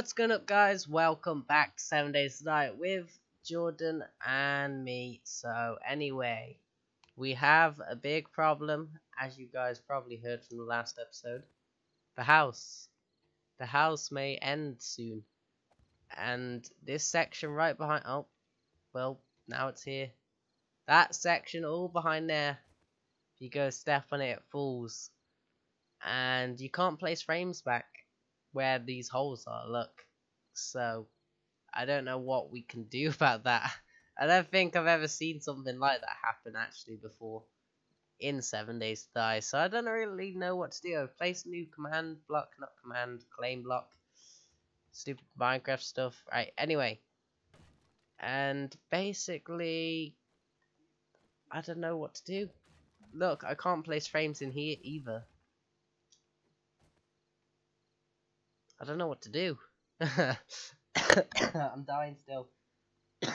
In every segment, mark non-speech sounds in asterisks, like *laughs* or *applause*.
What's going up guys? Welcome back to 7 Days to with Jordan and me. So anyway, we have a big problem as you guys probably heard from the last episode. The house. The house may end soon. And this section right behind oh well now it's here. That section all behind there. If you go step on it it falls. And you can't place frames back where these holes are, look. So, I don't know what we can do *laughs* about that. I don't think I've ever seen something like that happen actually before in 7 Days to Die. So I don't really know what to do. I've placed new command block, not command, claim block. Stupid Minecraft stuff. Right, anyway. And basically, I don't know what to do. Look, I can't place frames in here either. I don't know what to do. *coughs* *coughs* I'm dying still. *coughs*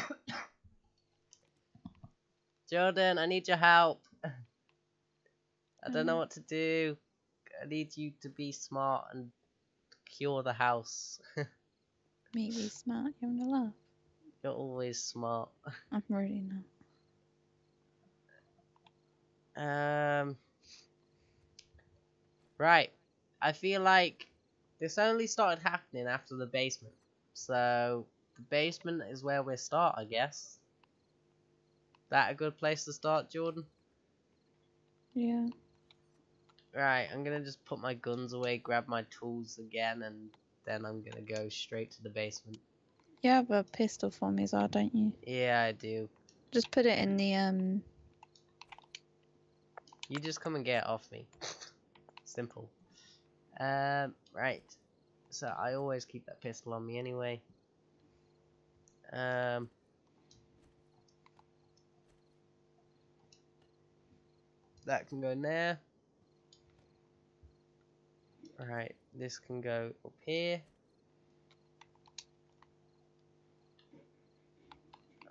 Jordan, I need your help. I don't know what to do. I need you to be smart and cure the house. *laughs* Me be smart, you having a laugh? You're always smart. *laughs* I'm really not. Um. Right. I feel like this only started happening after the basement. So, the basement is where we start, I guess. That a good place to start, Jordan? Yeah. Right, I'm gonna just put my guns away, grab my tools again, and then I'm gonna go straight to the basement. You have a pistol for me as well, don't you? Yeah, I do. Just put it in the, um... You just come and get it off me. *laughs* Simple. Um, right. So I always keep that pistol on me anyway. Um, that can go in there. Alright, this can go up here.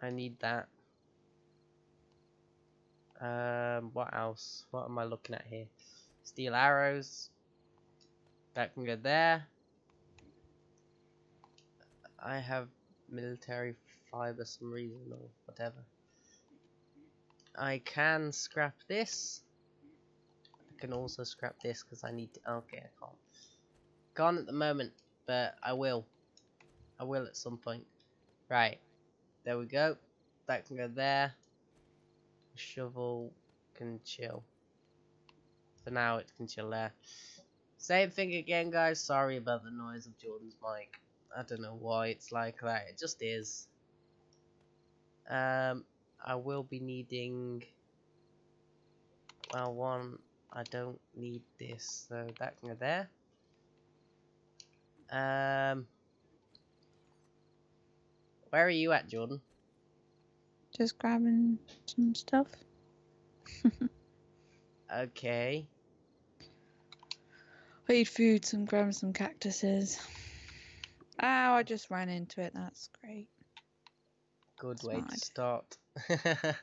I need that. Um, what else? What am I looking at here? Steel arrows. That can go there. I have military fiber some reason or whatever. I can scrap this. I can also scrap this because I need to. Okay, I can't. Can't at the moment, but I will. I will at some point. Right. There we go. That can go there. Shovel can chill. For now, it can chill there. Same thing again, guys. Sorry about the noise of Jordan's mic. I don't know why it's like that. It just is. Um, I will be needing. Well, one. I don't need this, so that can go there. Um, where are you at, Jordan? Just grabbing some stuff. *laughs* Okay. I food, some grabbing some cactuses. Ow, I just ran into it. That's great. Good way to start. *laughs*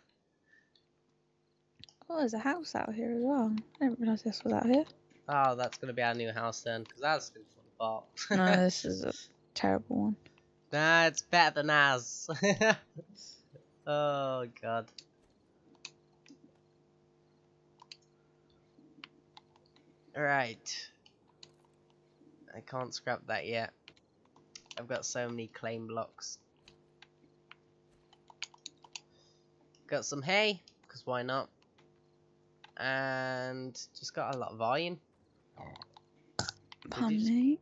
Oh, there's a house out here as well. I didn't realise this was out here. oh, that's gonna be our new house then, because that's been fun part. No, *laughs* this is a terrible one. Nah, it's better than ours. *laughs* oh god. Alright. I can't scrap that yet. I've got so many claim blocks. Got some hay, because why not? And just got a lot of iron. Pardon me.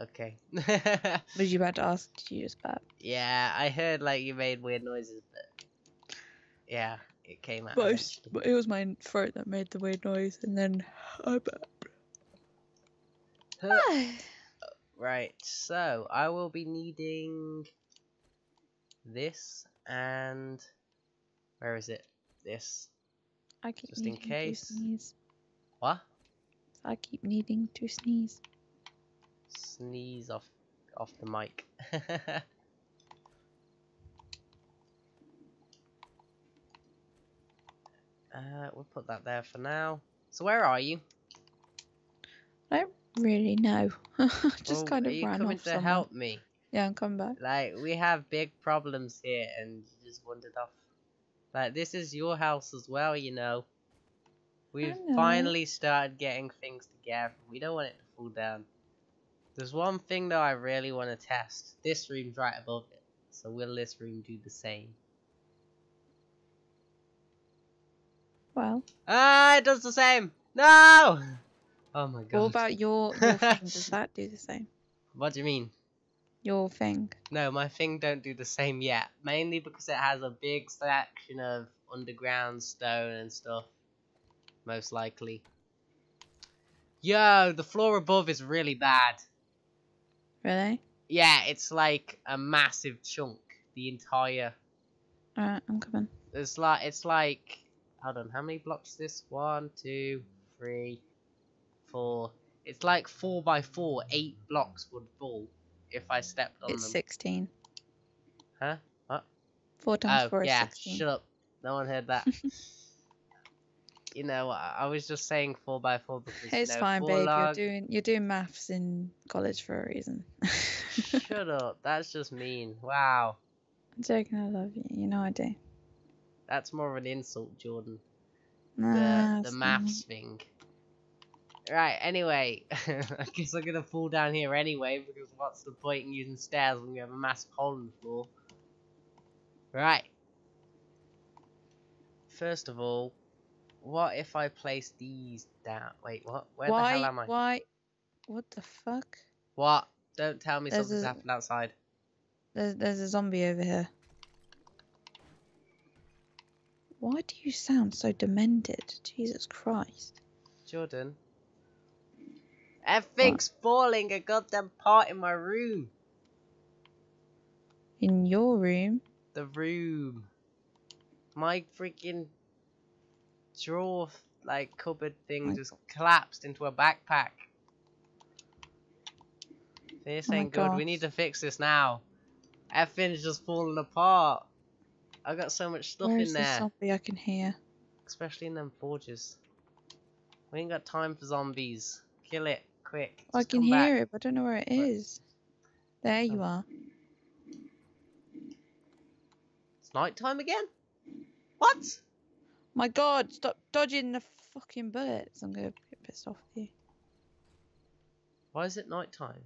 Okay. *laughs* Was you about to ask? Did you just burp? Yeah, I heard like you made weird noises, but yeah, it came out. But it, was, but it was my throat that made the weird noise, and then I burped. *sighs* Right, so I will be needing this and where is it? This. I keep Just in needing case. to sneeze. What? I keep needing to sneeze. Sneeze off off the mic. *laughs* uh, we'll put that there for now. So where are you? Really know. *laughs* Just Well, kind are of you ran coming off to somewhere. help me? Yeah, I'm coming back. Like, we have big problems here, and you just wandered off. Like, this is your house as well, you know. We've know. finally started getting things together. We don't want it to fall down. There's one thing though I really want to test. This room's right above it. So will this room do the same? Well, Ah, it does the same! No! Oh my god. what about your, *laughs* your thing? Does that do the same? What do you mean? Your thing. No, my thing don't do the same yet. Mainly because it has a big section of underground stone and stuff. Most likely. Yo, the floor above is really bad. Really? Yeah, it's like a massive chunk. The entire. Alright, I'm coming. It's like it's like. Hold on, how many blocks is this? One, two, three, four. It's like four by four. Eight blocks would fall if I stepped on It's them. 16. Huh? What? 4 times Oh 4 is yeah, 16. shut up. No one heard that. *laughs* you know, I I was just saying four by four because you It's know, fine, four babe. You're doing you're doing maths in college for a reason. *laughs* Shut up. That's just mean. Wow. I'm joking. I love you. You know I do. That's more of an insult, Jordan. Nah, the it's the maths thing. Right, anyway, *laughs* I guess I'm gonna fall down here anyway because what's the point in using stairs when you have a massive hole in the floor? Right. First of all, what if I place these down? Wait, what? Where why? the hell am I? Why? What the fuck? What? Don't tell me There's something's a- happened outside. There's there's a zombie over here. Why do you sound so demented? Jesus Christ. Jordan. Everything's falling a goddamn part in my room. In your room? The room. My freaking drawer, like cupboard thing, My just collapsed into a backpack. This Oh ain't good. We need to fix this now. Everything's just falling apart. I got so much stuff Where in is the there, zombie I can hear? especially in them forges. We ain't got time for zombies. Kill it quick. I can hear back. it, but I don't know where it is. There you Oh. are. It's night time again. What? My god, stop dodging the fucking bullets. I'm gonna get pissed off with you. Why is it night time?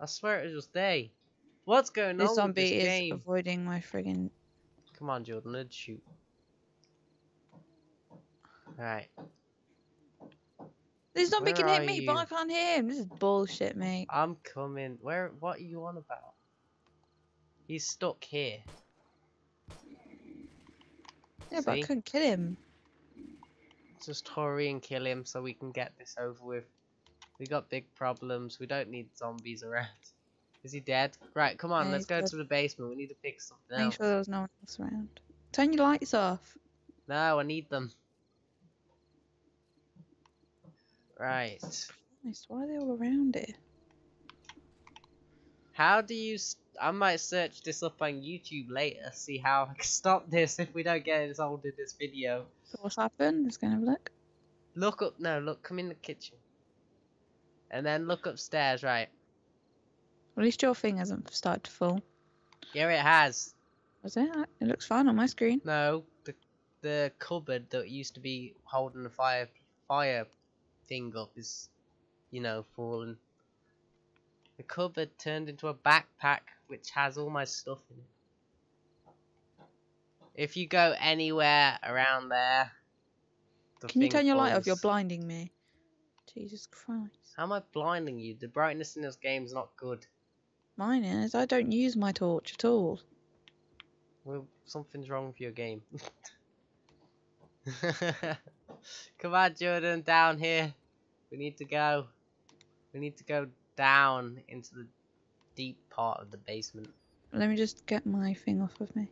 I swear it was day. What's going This on zombie with this is game? avoiding my friggin' Come on, Jordan, let's shoot. Alright. This zombie Where can hit me, but? I can't hit him. This is bullshit, mate. I'm coming. Where? What are you on about? He's stuck here. Yeah, but I couldn't kill him. Just hurry and kill him so we can get this over with. We got big problems. We don't need zombies around. *laughs* Is he dead? Right, come on, Yeah, let's go dead. to the basement. We need to fix something Make else. sure there was no one else around. Turn your lights off. No, I need them. Right. Christ, why are they all around it? How do you? I might search this up on YouTube later. See how I can *laughs* stop this if we don't get old in this video. So what's happened? Let's go and have a look. Look up. No, look. Come in the kitchen. And then look upstairs. Right. At least your thing hasn't started to fall. Yeah, it has. Was it? It looks fine on my screen. No, the the cupboard that used to be holding the fire fire thing up is, you know, fallen. The cupboard turned into a backpack which has all my stuff in it. If you go anywhere around there, the Can you turn your light off? You're blinding me. Jesus Christ. How am I blinding you? The brightness in this game's not good. Mine is. I don't use my torch at all. Well, something's wrong with your game. *laughs* Come on, Jordan, down here. We need to go. We need to go down into the deep part of the basement. Let me just get my thing off of me.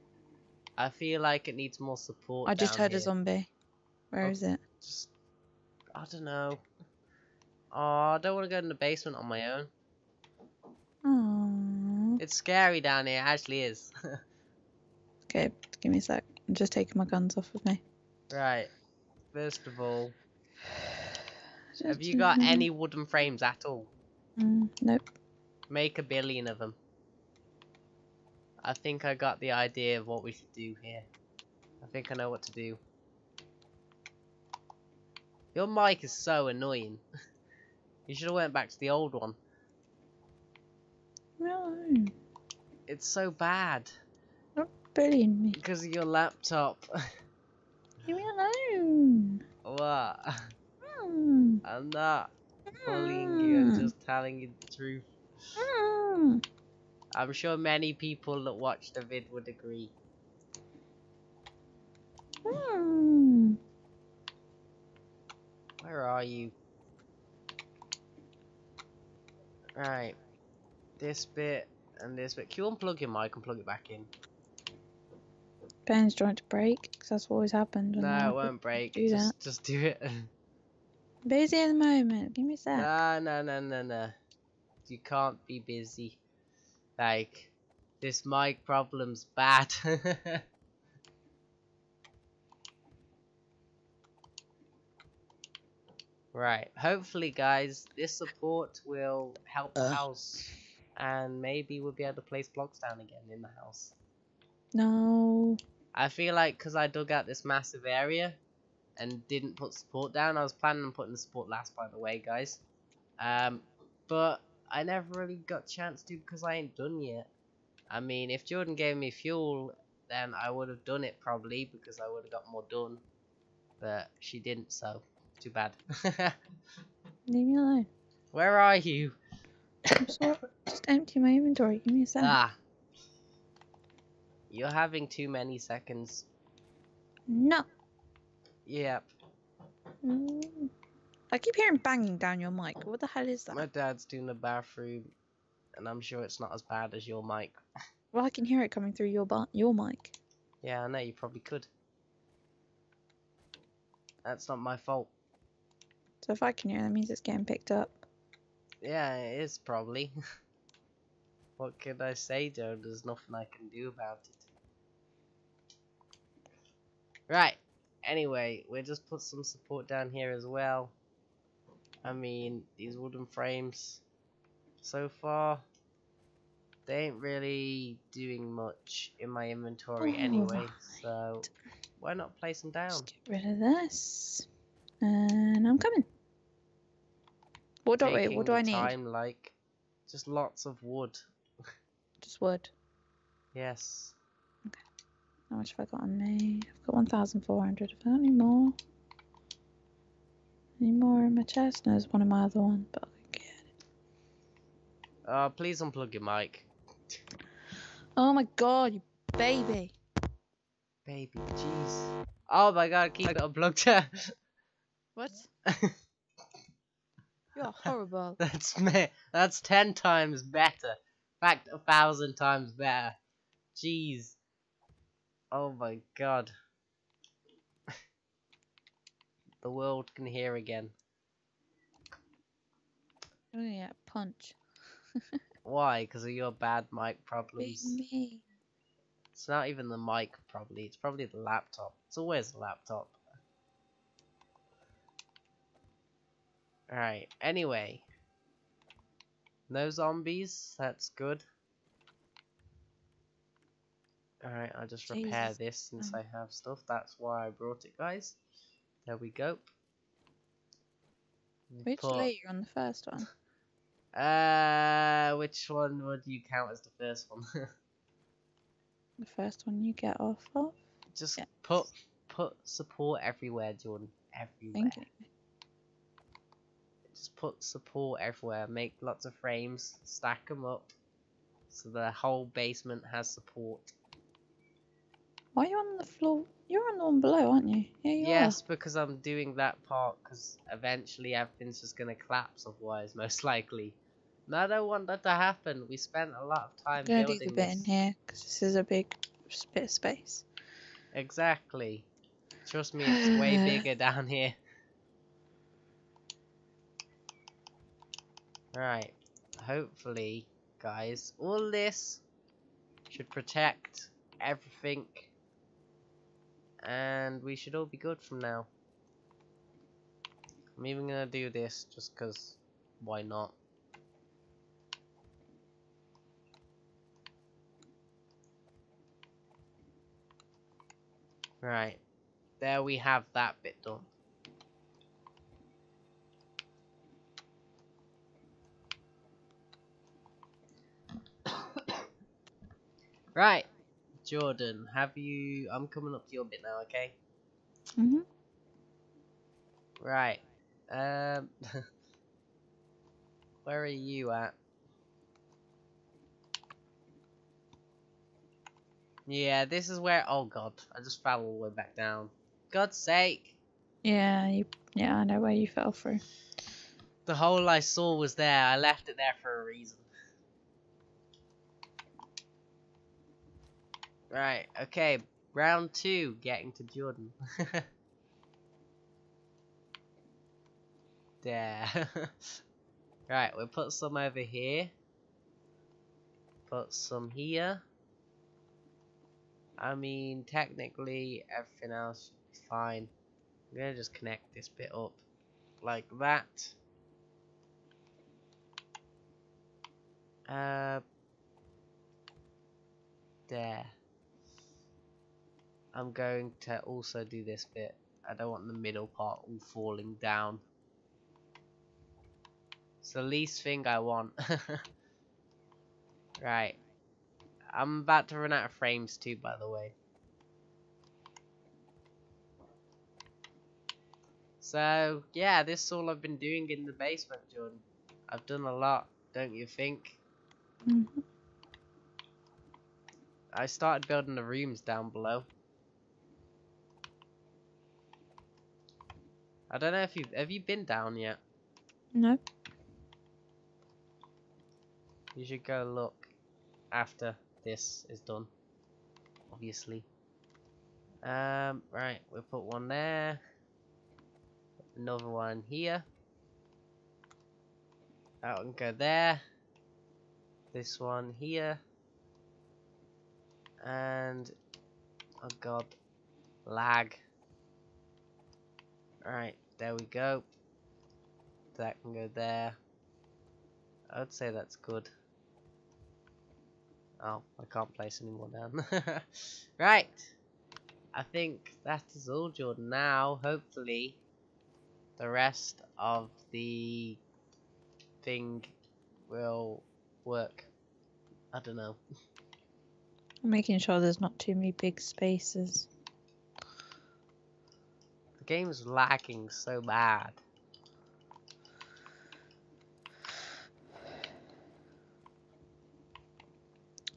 I feel like it needs more support. I just heard a zombie. Where Oh. is it? Just, I don't know. Oh, I don't want to go in the basement on my own. Oh. It's scary down here. It actually is. *laughs* Okay, give me a sec. I'm just taking my guns off of me. right. First of all, *sighs* have you got any wooden frames at all? Mm, nope. Make a billion of them. I think I got the idea of what we should do here. I think I know what to do. Your mic is so annoying. *laughs* you should have went back to the old one. No. It's so bad Not bullying me. because of your laptop. Leave me alone. What? Mm. *laughs* I'm not bullying you. I'm Mm. just telling you the truth. Mm. I'm sure many people that watch the vid would agree. Mm. Where are you? Right. This bit and this bit. Can you unplug your mic and plug it back in? Ben's trying to break because that's what always happens. No, it won't break. do just, that. just do it. *laughs* Busy at the moment. Give me a sec. no, no, no, no, no. You can't be busy. Like, this mic problem's bad. *laughs* right. Hopefully, guys, this support will help the Uh. house. And maybe we'll be able to place blocks down again in the house. No. I feel like because I dug out this massive area and didn't put support down, I was planning on putting the support last, by the way, guys. Um, but I never really got a chance to because I ain't done yet. I mean, if Jordan gave me fuel, then I would have done it probably because I would have got more done. But she didn't, so too bad. *laughs* Leave me alone. Where are you? I'm sorry. Just empty my inventory. Give me a sec. Ah. You're having too many seconds. No. Yep. Mm. I keep hearing banging down your mic. What the hell is that? My dad's doing the bathroom, and I'm sure it's not as bad as your mic. *laughs* Well, I can hear it coming through your your mic. Yeah, I know, you probably could. That's not my fault. So if I can hear, that means it's getting picked up. Yeah, it is probably. *laughs* what can I say, Joe? There's nothing I can do about it. Right. Anyway, we'll just put some support down here as well. I mean, these wooden frames, so far, they ain't really doing much in my inventory oh, anyway, so why not place them down? Just get rid of this. And I'm coming. What do I What do I need? Time like just lots of wood. Just wood. Yes. Okay. How much have I got on me? I've got 1,400. Have I got any more? Any more in my chest? No, there's one in my other one, but I can get it. Uh, please unplug your mic, Oh my god, you baby. baby. Jeez. Oh my god, keep it unplugged. *laughs* What? You're horrible. *laughs* that's me. That's ten times better. Fact, a thousand times better. Jeez. Oh my god. *laughs* the world can hear again. Get a punch. *laughs* Why? Because of your bad mic problems. me. It's not even the mic, probably. It's probably the laptop. It's always the laptop. Alright, anyway. No zombies, that's good. Alright, I'll just repair Jesus. this since Um. I have stuff. That's why I brought it, guys. There we go. Which put- layer on the first one? *laughs* Uh, which one would you count as the first one? *laughs* The first one you get off of? just Yeah. put put support everywhere, Jordan. Everywhere. Thank you. Just put support everywhere. Make lots of frames, stack them up, so the whole basement has support. Why are you on the floor? You're on the one below, aren't you? Yeah, you yes, because I'm doing that part. Because eventually everything's just gonna collapse. Otherwise, most *laughs* likely. And I don't want that to happen. We spent a lot of time I'm building the bit in here because this is a big bit of space. Exactly. Trust me, it's way *sighs* bigger down here. Right. Hopefully, guys, all this should protect everything. And we should all be good from now. I'm even going to do this just because why not. Right. There we have that bit done. Right. Jordan, have you... I'm coming up to your bit now, okay? hmm Right. Um... *laughs* where are you at? Yeah, this is where... Oh, God. I just fell all the way back down. God's sake. Yeah, you. Yeah, I know where you fell through. The hole I saw was there. I left it there for a reason. Right, okay. Round two, getting to Jordan. *laughs* there. *laughs* right, we'll put some over here. Put some here. I mean, technically, everything else fine. I'm gonna just connect this bit up like that. Uh, there. I'm going to also do this bit. I don't want the middle part all falling down. It's the least thing I want. *laughs* right. I'm about to run out of frames too, by the way. So, yeah, this is all I've been doing in the basement, Jordan. I've done a lot, don't you think? hmm I started building the rooms down below. I don't know if you've have you been down yet? No. You should go look after this is done. Obviously. Um right, we'll put one there. Another one here. That one go there. This one here. And oh god. Lag. Alright, there we go. That can go there. I would say that's good. Oh, I can't place any more down. *laughs* right. I think that is all, Jordan. Now, hopefully, the rest of the thing will work. I don't know. I'm making sure there's not too many big spaces. Game's lacking so bad.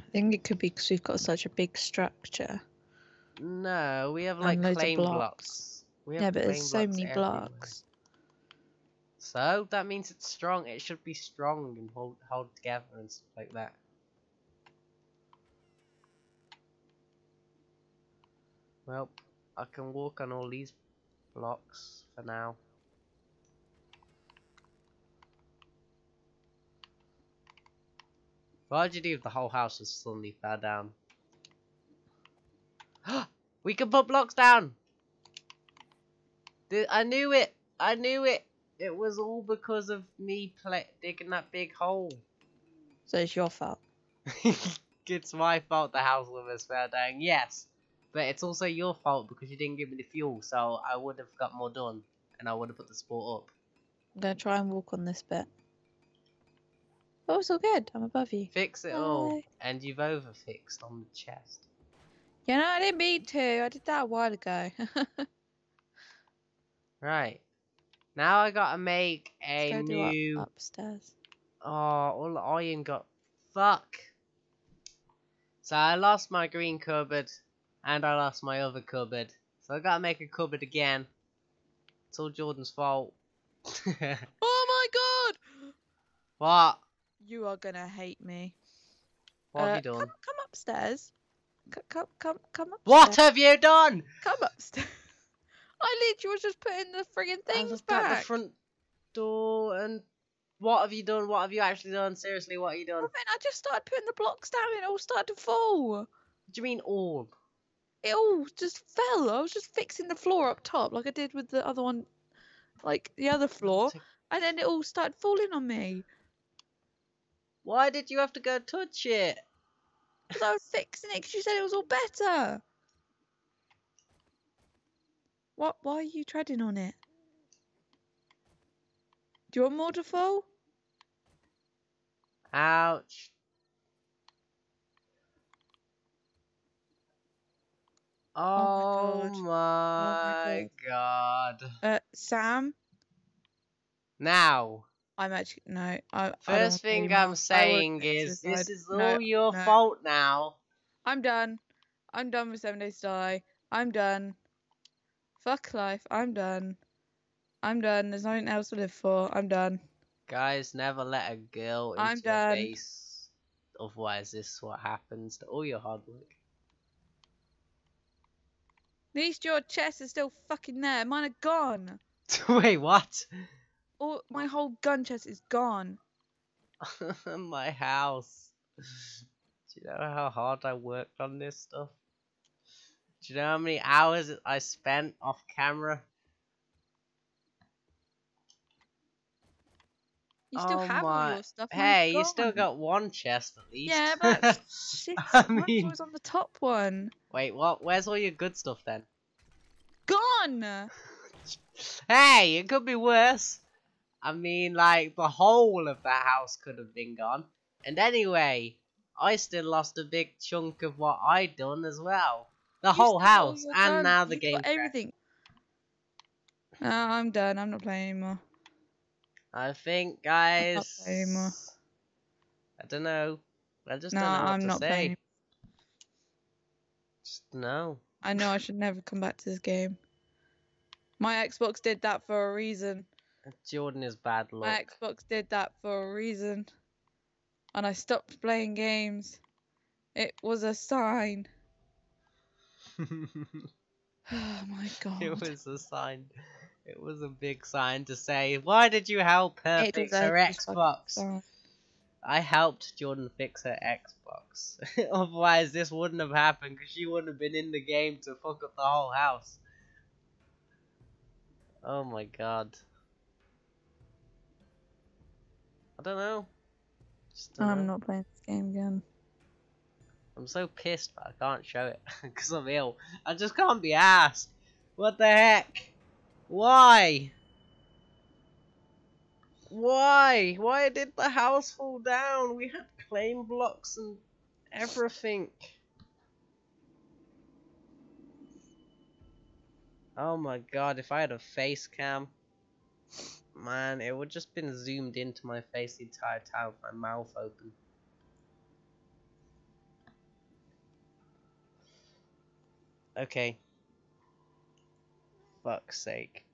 I think it could be because we've got such a big structure. No, we have like claim blocks. blocks. We have Yeah, but there's so many everywhere. blocks. So that means it's strong. It should be strong and hold hold together and stuff like that. Well, I can walk on all these blocks for now. What'd you do if the whole house just suddenly fell down? *gasps* we can put blocks down! I knew it! I knew it! It was all because of me digging that big hole. So it's your fault. *laughs* it's my fault the house almost fell down, yes. But it's also your fault because you didn't give me the fuel, so I would have got more done. And I would have put the sport up. I'm gonna try and walk on this bit. Oh, it's all good. I'm above you. Fix it all. And you've overfixed on the chest. You know, I didn't mean to. I did that a while ago. *laughs* Right. Now I gotta make a go do up- new... upstairs. Oh, all the iron got... Fuck! So I lost my green cupboard, and I lost my other cupboard. So I gotta make a cupboard again. It's all Jordan's fault. *laughs* Oh my god! what? You are gonna hate me. What have Uh, you done? Come, come upstairs. C- come, come, come upstairs. What have you done? Come upstairs. *laughs* I literally was just putting the friggin' I things looked at back. the front door and what have you done? What have you actually done? Seriously, what have you done? Well, then I just started putting the blocks down and it all started to fall. What do you mean all? It all just fell. I was just fixing the floor up top like I did with the other one, like the other floor, and then it all started falling on me. Why did you have to go touch it? Because I was fixing it because you said it was all better. What? Why are you treading on it? Do you want more to fall? Ouch. Oh, Oh my god. Uh, Sam, Now, I'm actually no. I, I first any thing. I I'm saying is this is all No, your no. fault now. I'm done. I'm done with Seven Days to Die. I'm done. Fuck life. I'm done. I'm done. There's nothing else to live for. I'm done. Guys, never let a girl into I'm your done. base. Otherwise, this is what happens to all your hard work. At least your chest is still fucking there. Mine are gone. *laughs* Wait, what? All my whole gun chest is gone. *laughs* My house. Do you know how hard I worked on this stuff? Do you know how many hours I spent off camera? You still Oh have all my- your stuff. Hey, you still got one chest at least. Yeah, but *laughs* shit. I mean- was on the top one. Wait, what? Where's all your good stuff then? Gone. Hey, it could be worse. I mean, like, the whole of the house could have been gone. And anyway, I still lost a big chunk of what I'd done as well. The You whole all house, and guns, now the you've game. got everything. No, I'm done. I'm not playing anymore. I think, guys. I don't know. I just No, don't know what I'm to not say. playing. Just no. I know I should never come back to this game. My Xbox did that for a reason. Jordan is bad luck. My Xbox did that for a reason. And I stopped playing games. It was a sign. *laughs* *sighs* Oh my god. it was a sign. It was a big sign to say, why did you help her It fix her Xbox? I helped Jordan fix her Xbox. *laughs* Otherwise, this wouldn't have happened because she wouldn't have been in the game to fuck up the whole house. Oh my god. I don't know. Just I'm not playing this game again. I'm so pissed, but I can't show it *laughs* because I'm ill. I just can't be asked. What the heck? Why? Why? Why did the house fall down? We had claim blocks and everything. Oh my god, if I had a face cam, man, it would just been zoomed into my face the entire time with my mouth open. Okay. Fuck's sake.